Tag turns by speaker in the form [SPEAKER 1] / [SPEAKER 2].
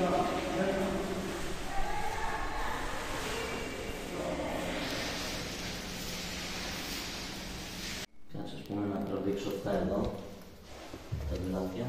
[SPEAKER 1] Και να σας πούμε να τραβήξω αυτά εδώ, τα δουλάκια.